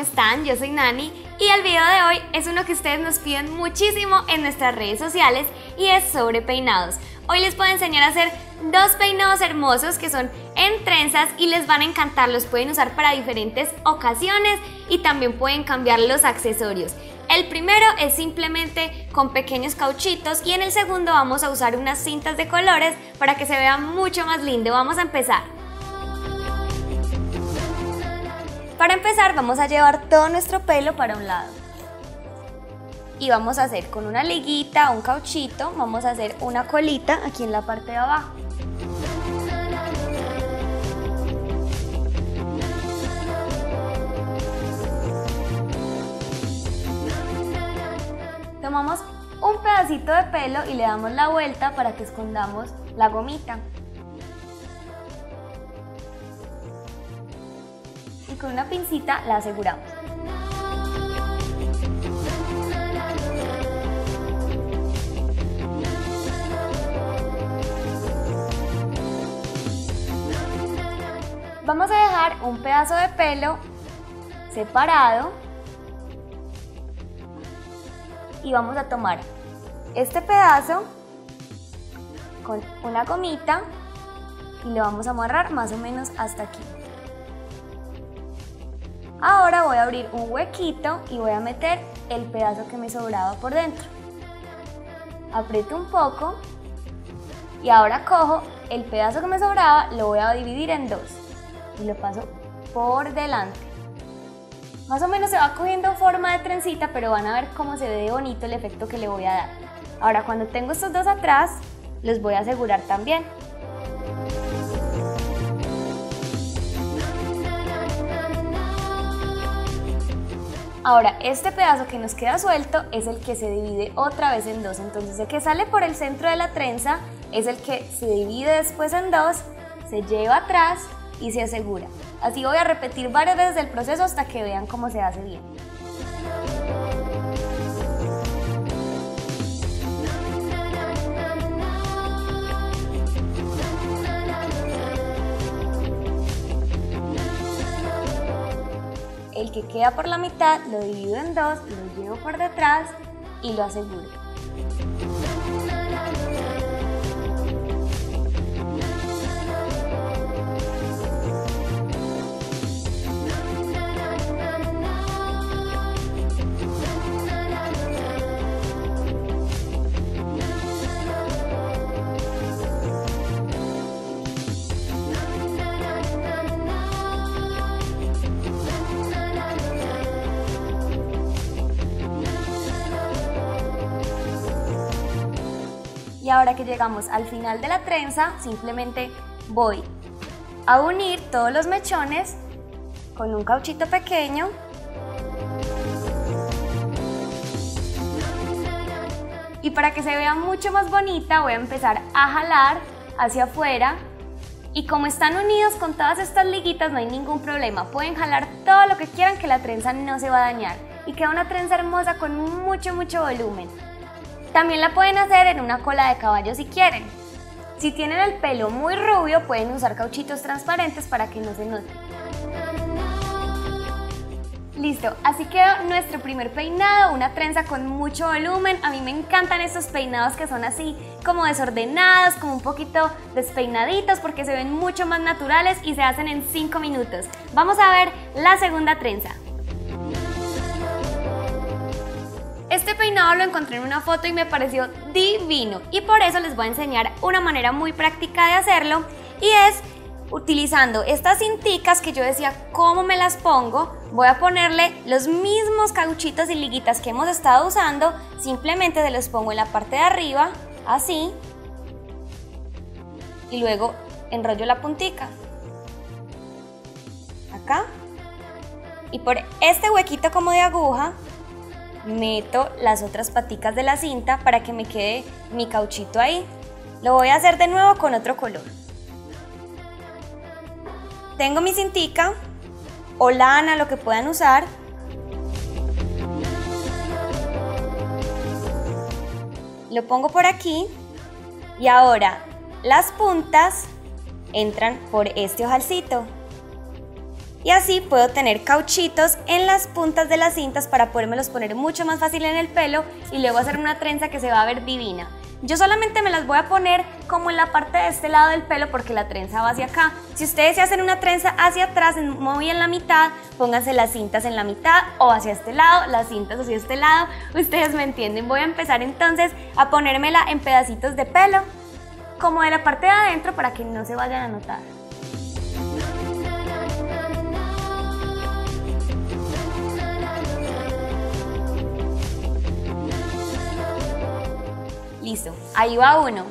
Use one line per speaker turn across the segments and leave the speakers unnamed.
están? Yo soy Nani y el video de hoy es uno que ustedes nos piden muchísimo en nuestras redes sociales y es sobre peinados. Hoy les puedo enseñar a hacer dos peinados hermosos que son en trenzas y les van a encantar, los pueden usar para diferentes ocasiones y también pueden cambiar los accesorios. El primero es simplemente con pequeños cauchitos y en el segundo vamos a usar unas cintas de colores para que se vea mucho más lindo. Vamos a empezar. Para empezar vamos a llevar todo nuestro pelo para un lado. Y vamos a hacer con una liguita, un cauchito, vamos a hacer una colita aquí en la parte de abajo. Tomamos un pedacito de pelo y le damos la vuelta para que escondamos la gomita. Con una pincita la aseguramos. Vamos a dejar un pedazo de pelo separado y vamos a tomar este pedazo con una gomita y lo vamos a amarrar más o menos hasta aquí. Ahora voy a abrir un huequito y voy a meter el pedazo que me sobraba por dentro. Aprieto un poco y ahora cojo el pedazo que me sobraba, lo voy a dividir en dos y lo paso por delante. Más o menos se va cogiendo forma de trencita, pero van a ver cómo se ve bonito el efecto que le voy a dar. Ahora cuando tengo estos dos atrás, los voy a asegurar también. Ahora, este pedazo que nos queda suelto es el que se divide otra vez en dos. Entonces, el que sale por el centro de la trenza es el que se divide después en dos, se lleva atrás y se asegura. Así voy a repetir varias veces el proceso hasta que vean cómo se hace bien. Que queda por la mitad lo divido en dos, lo llevo por detrás y lo aseguro. Y ahora que llegamos al final de la trenza, simplemente voy a unir todos los mechones con un cauchito pequeño. Y para que se vea mucho más bonita voy a empezar a jalar hacia afuera y como están unidos con todas estas liguitas no hay ningún problema, pueden jalar todo lo que quieran que la trenza no se va a dañar y queda una trenza hermosa con mucho mucho volumen. También la pueden hacer en una cola de caballo si quieren. Si tienen el pelo muy rubio pueden usar cauchitos transparentes para que no se note. Listo, así quedó nuestro primer peinado, una trenza con mucho volumen. A mí me encantan estos peinados que son así como desordenados, como un poquito despeinaditos porque se ven mucho más naturales y se hacen en 5 minutos. Vamos a ver la segunda trenza. Este peinado lo encontré en una foto y me pareció divino. Y por eso les voy a enseñar una manera muy práctica de hacerlo. Y es utilizando estas cinticas que yo decía cómo me las pongo, voy a ponerle los mismos cauchitos y liguitas que hemos estado usando, simplemente se los pongo en la parte de arriba, así, y luego enrollo la puntica, acá, y por este huequito como de aguja meto las otras paticas de la cinta para que me quede mi cauchito ahí. Lo voy a hacer de nuevo con otro color. Tengo mi cintica o lana, lo que puedan usar. Lo pongo por aquí y ahora las puntas entran por este ojalcito. Y así puedo tener cauchitos en las puntas de las cintas para podérmelos poner mucho más fácil en el pelo y luego hacer una trenza que se va a ver divina. Yo solamente me las voy a poner como en la parte de este lado del pelo porque la trenza va hacia acá. Si ustedes se hacen una trenza hacia atrás, muy en la mitad, pónganse las cintas en la mitad o hacia este lado, las cintas hacia este lado. Ustedes me entienden. Voy a empezar entonces a ponérmela en pedacitos de pelo, como de la parte de adentro para que no se vayan a notar. Listo, ahí va uno.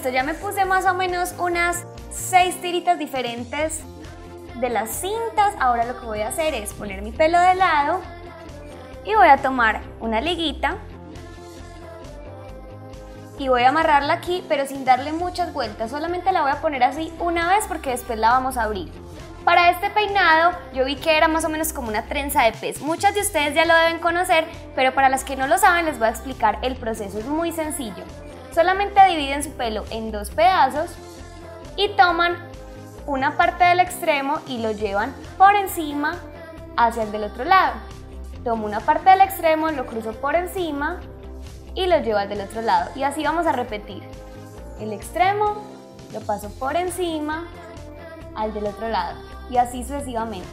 Listo, ya me puse más o menos unas seis tiritas diferentes de las cintas. Ahora lo que voy a hacer es poner mi pelo de lado y voy a tomar una liguita y voy a amarrarla aquí, pero sin darle muchas vueltas. Solamente la voy a poner así una vez porque después la vamos a abrir. Para este peinado yo vi que era más o menos como una trenza de pez. Muchas de ustedes ya lo deben conocer, pero para las que no lo saben les voy a explicar el proceso. Es muy sencillo. Solamente dividen su pelo en dos pedazos y toman una parte del extremo y lo llevan por encima hacia el del otro lado. Tomo una parte del extremo, lo cruzo por encima y lo llevo al del otro lado. Y así vamos a repetir. El extremo lo paso por encima al del otro lado. Y así sucesivamente.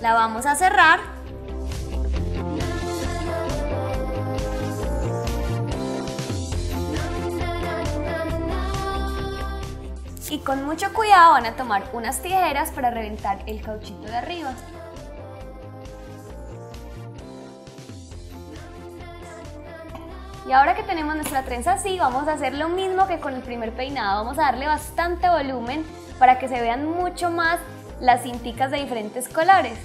La vamos a cerrar. Y con mucho cuidado van a tomar unas tijeras para reventar el cauchito de arriba. Y ahora que tenemos nuestra trenza así, vamos a hacer lo mismo que con el primer peinado. Vamos a darle bastante volumen para que se vean mucho más las cinticas de diferentes colores.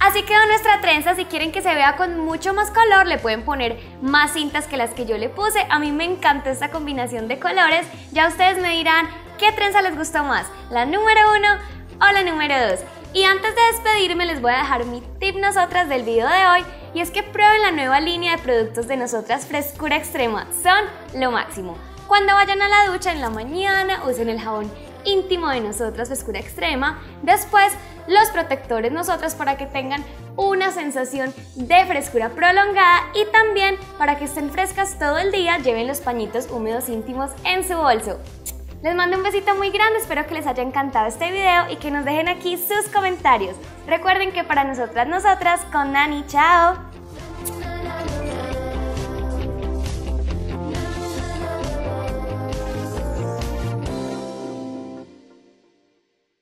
Así quedó nuestra trenza, si quieren que se vea con mucho más color le pueden poner más cintas que las que yo le puse. A mí me encanta esta combinación de colores, ya ustedes me dirán qué trenza les gustó más, la número uno o la número dos. Y antes de despedirme les voy a dejar mi tip nosotras del video de hoy y es que prueben la nueva línea de productos de nosotras Frescura Extrema, son lo máximo. Cuando vayan a la ducha en la mañana usen el jabón íntimo de nosotras Frescura Extrema, después los protectores nosotras para que tengan una sensación de frescura prolongada y también para que estén frescas todo el día lleven los pañitos húmedos íntimos en su bolso. Les mando un besito muy grande, espero que les haya encantado este video y que nos dejen aquí sus comentarios. Recuerden que para nosotras, nosotras, con Nani, chao.